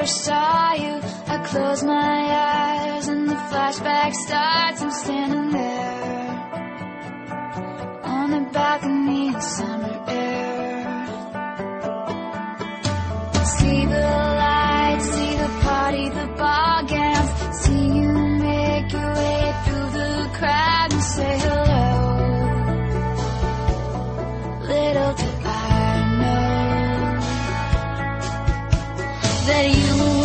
first saw you, I closed my eyes and the flashback starts. I'm standing. that you